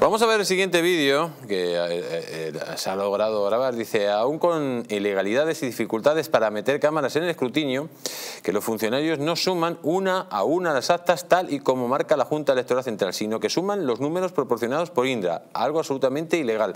Vamos a ver el siguiente vídeo que eh, eh, se ha logrado grabar. Dice, aún con ilegalidades y dificultades para meter cámaras en el escrutinio, que los funcionarios no suman una a una las actas tal y como marca la Junta Electoral Central, sino que suman los números proporcionados por Indra, algo absolutamente ilegal.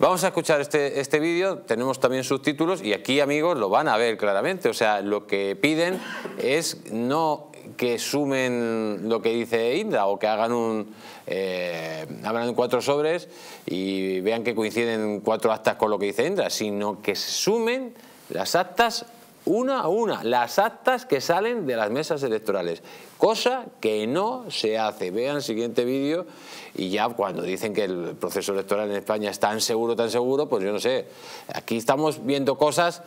Vamos a escuchar este, este vídeo, tenemos también subtítulos y aquí amigos lo van a ver claramente, o sea, lo que piden es no que sumen lo que dice Indra o que hagan un eh, abran cuatro sobres y vean que coinciden cuatro actas con lo que dice Indra, sino que se sumen las actas una a una, las actas que salen de las mesas electorales, cosa que no se hace. Vean el siguiente vídeo y ya cuando dicen que el proceso electoral en España es tan seguro, tan seguro, pues yo no sé, aquí estamos viendo cosas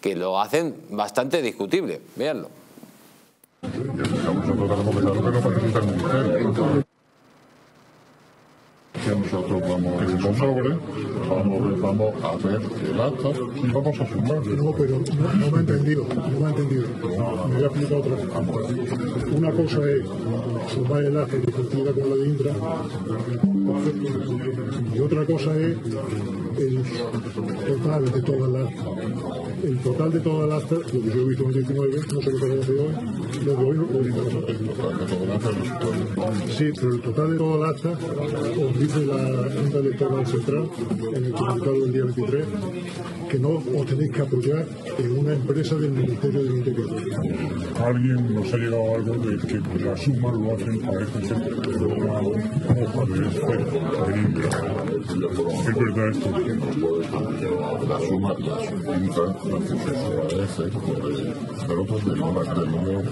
que lo hacen bastante discutible. Veanlo nosotros vamos a sobre, vamos, a ver el acta y vamos a sumar. No, pero no, me ha entendido, no me ha entendido. Me voy a explicar otra vez. Una cosa es sumar el acta que coincida con la de Indra, y otra cosa es el total de todas las el total de todas las lo que yo he visto en el 19, no sé qué tenemos de hoy, lo de hoy no lo Sí, pero el total de todas las actas, os dice la Junta Electoral Central en el comunicado del día 23, que no os tenéis que apoyar en una empresa del Ministerio del Interior. Alguien nos ha llegado algo de que la suma lo hacen, parece ser, una hoja de este ¿Es verdad esto? La suma, la suma pero pues de número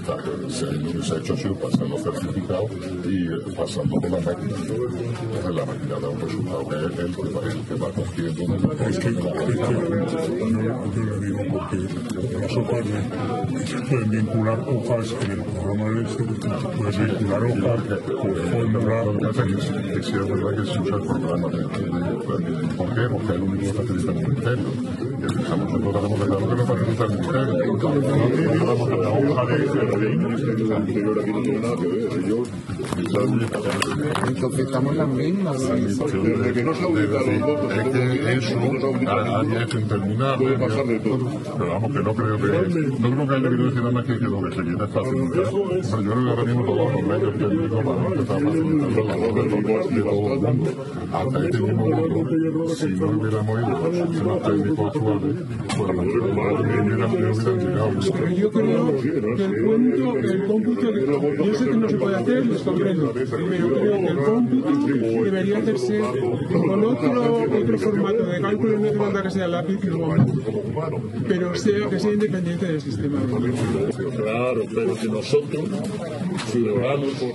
se, se ha hecho así, pasando certificado y pasando por la máquina. Entonces la máquina da un resultado que es el que va, el que va cogiendo. Es que, yo, le digo porque las hojas de, pueden vincular hojas en el programa de este, puedes vincular hojas con fórmula. Que es verdad que se usa el programa de, ¿Por qué? Porque es único que facilita el ministerio. En claro que no facilita el ministerio. Entonces estamos las mismas. Desde que no se auditaron votos, es que eso haya que terminar. Pero vamos, que no creo que. No creo que haya querido decir nada más que, que lo que se quiere es facilitar. Pero yo creo que ahora mismo todos los medios que empezar a facilitar de todo el mundo. Hasta este mismo si no hubiéramos ido por sistemas técnicos actuales, pues la hubiera llegado. Pero yo creo que el cuento, el cómputo, yo sé que no se puede hacer, les comprendo, pero creo que el cómputo debería hacerse con otro, otro formato de cálculo, no hace falta que sea lápiz, pero sea, que sea independiente del sistema. Claro, pero que nosotros, ciudadanos,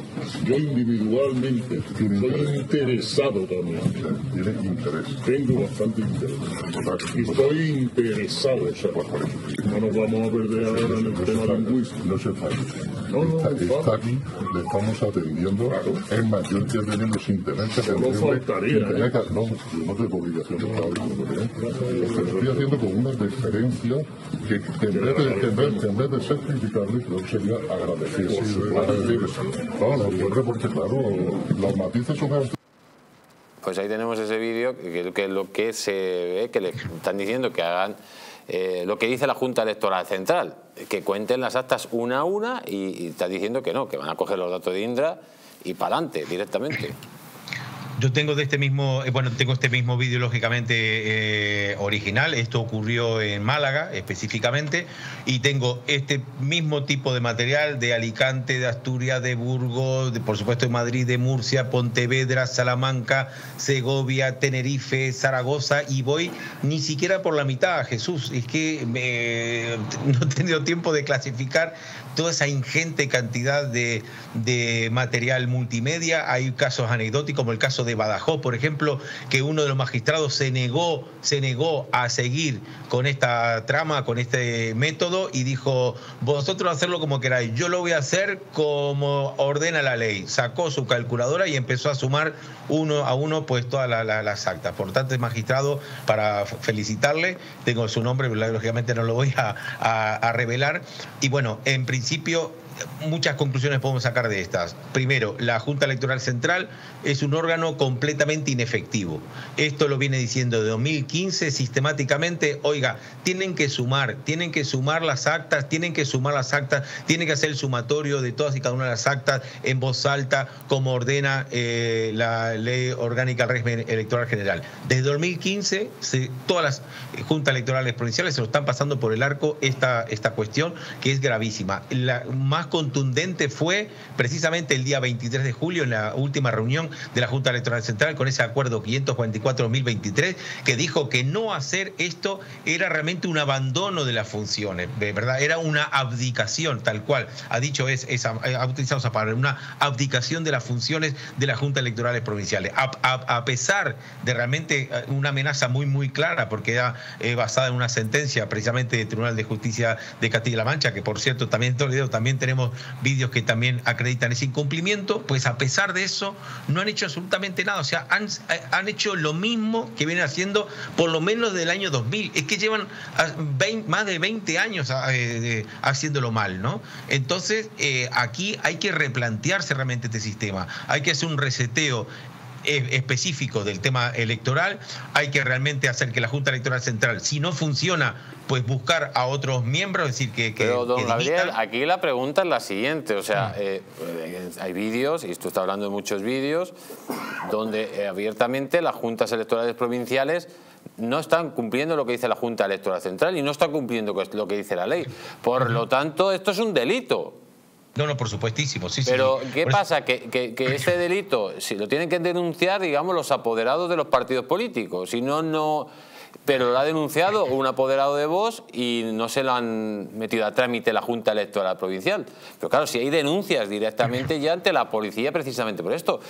yo individualmente, soy interesado también. Tiene interés. Tengo bastante interés. Estoy interesado, o sea, no nos vamos a perder ahora en el tema lingüístico. No se falla. No, no, está, aquí, le estamos atendiendo. Claro. Es más, yo que tenemos interés. No faltaría. ¿eh? No, no tengo obligación de estar Lo estoy haciendo con una deferencia que, que, en, vez de, que, en, vez, que en vez de ser criticable, creo que sería agradecido. Sí, no, no, porque claro, los matices son pues ahí tenemos ese vídeo que, que, lo que se ve, que le están diciendo que hagan eh, lo que dice la Junta Electoral Central, que cuenten las actas una a una y, y está diciendo que no, que van a coger los datos de Indra y para adelante directamente. Yo tengo de este mismo, eh, bueno, tengo este mismo vídeo lógicamente eh, original. Esto ocurrió en Málaga específicamente y tengo este mismo tipo de material de Alicante, de Asturias, de Burgos, de, por supuesto de Madrid, de Murcia, Pontevedra, Salamanca, Segovia, Tenerife, Zaragoza y voy ni siquiera por la mitad, Jesús. Es que no he tenido tiempo de clasificar toda esa ingente cantidad de, de material multimedia. Hay casos anecdóticos como el caso de Badajoz, por ejemplo, que uno de los magistrados se negó, se negó a seguir con esta trama, con este método y dijo, vosotros hacerlo como queráis, yo lo voy a hacer como ordena la ley. Sacó su calculadora y empezó a sumar uno a uno pues todas las actas. Por tanto, magistrado, para felicitarle, tengo su nombre, lógicamente no lo voy a, a revelar. Y bueno, en principio principio muchas conclusiones podemos sacar de estas. Primero, la Junta Electoral Central es un órgano completamente inefectivo. Esto lo viene diciendo de 2015 sistemáticamente. Oiga, tienen que sumar, tienen que sumar las actas, tienen que sumar las actas, tienen que hacer el sumatorio de todas y cada una de las actas en voz alta, como ordena eh, la ley orgánica del régimen electoral general. Desde 2015, todas las juntas electorales provinciales se lo están pasando por el arco esta, esta cuestión, que es gravísima. La más contundente fue precisamente el día 23 de julio, en la última reunión de la Junta Electoral Central, con ese acuerdo 544-2023, que dijo que no hacer esto era realmente un abandono de las funciones, ¿verdad? Era una abdicación, tal cual. Ha dicho, es, ha utilizado esa palabra, una abdicación de las funciones de las juntas electorales provinciales. A, pesar de realmente eh, una amenaza muy, muy clara, porque era eh, basada en una sentencia precisamente del Tribunal de Justicia de Castilla-La Mancha, que por cierto también Toledo también tenemos vídeos que también acreditan ese incumplimiento, pues a pesar de eso no han hecho absolutamente nada. O sea, han, han hecho lo mismo que vienen haciendo por lo menos del año 2000. Es que llevan más de 20 años eh, haciéndolo mal, ¿no? Entonces, eh, aquí hay que replantearse realmente este sistema. Hay que hacer un reseteo específico del tema electoral, hay que realmente hacer que la Junta Electoral Central, si no funciona, pues buscar a otros miembros, es decir, que... Pero, don Gabriel, aquí la pregunta es la siguiente, o sea, mm. eh, hay vídeos, y esto está hablando de muchos vídeos, donde eh, abiertamente las juntas electorales provinciales no están cumpliendo lo que dice la Junta Electoral Central y no están cumpliendo lo que dice la ley. Por lo tanto, esto es un delito. No, no, por supuestísimo, sí, Pero, ¿qué pasa? Que, que, que, este delito, si lo tienen que denunciar, digamos, los apoderados de los partidos políticos. Si no, no... Pero lo ha denunciado un apoderado de Vox y no se lo han metido a trámite la Junta Electoral Provincial. Pero claro, si hay denuncias directamente ya ante la policía precisamente por esto,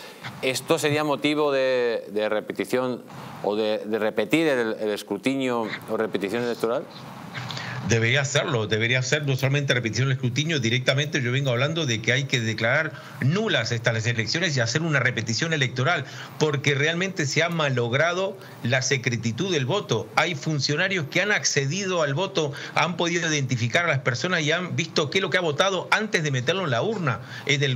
¿esto sería motivo de, repetición o de, repetir el, el escrutinio o repetición electoral? Debería hacerlo, debería ser no solamente repetición del escrutinio, directamente yo vengo hablando de que hay que declarar nulas estas elecciones y hacer una repetición electoral, porque realmente se ha malogrado la secretitud del voto. Hay funcionarios que han accedido al voto, han podido identificar a las personas y han visto qué es lo que ha votado antes de meterlo en la urna.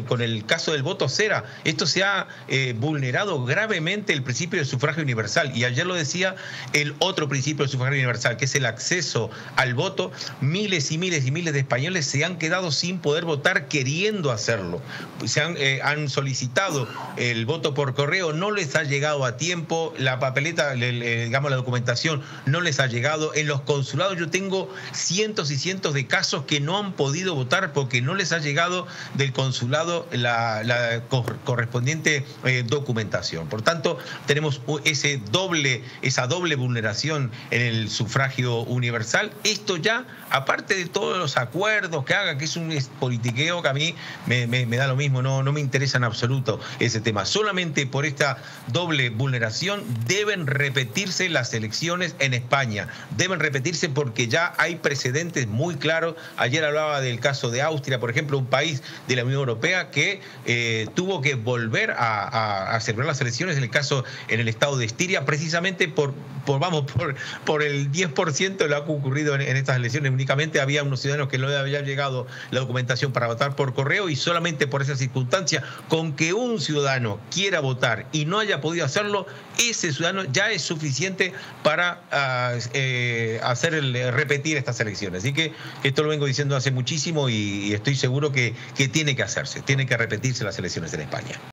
con el caso del voto cera, esto se ha eh, vulnerado gravemente el principio del sufragio universal. Y ayer lo decía el otro principio del sufragio universal, que es el acceso al voto miles y miles y miles de españoles se han quedado sin poder votar queriendo hacerlo. Se han, eh, solicitado el voto por correo, no les ha llegado a tiempo, la papeleta, digamos la documentación no les ha llegado. En los consulados yo tengo cientos y cientos de casos que no han podido votar porque no les ha llegado del consulado la, correspondiente eh, documentación. Por tanto, tenemos ese doble, esa doble vulneración en el sufragio universal. Esto ya, aparte de todos los acuerdos que haga, que es un politiqueo que a mí me, da lo mismo, no, no me interesa en absoluto ese tema. Solamente por esta doble vulneración deben repetirse las elecciones en España. Deben repetirse porque ya hay precedentes muy claros. Ayer hablaba del caso de Austria, por ejemplo, un país de la Unión Europea que eh, tuvo que volver a, a, celebrar las elecciones, en el caso en el estado de Estiria, precisamente por, por vamos, por, por el 10% de lo que ha ocurrido en, en estas elecciones únicamente había unos ciudadanos que no le había llegado la documentación para votar por correo y solamente por esa circunstancia, con que un ciudadano quiera votar y no haya podido hacerlo, ese ciudadano ya es suficiente para ah, eh, hacer el, repetir estas elecciones. Así que esto lo vengo diciendo hace muchísimo y, estoy seguro que, que tiene que hacerse, tiene que repetirse las elecciones en España.